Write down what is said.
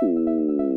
Música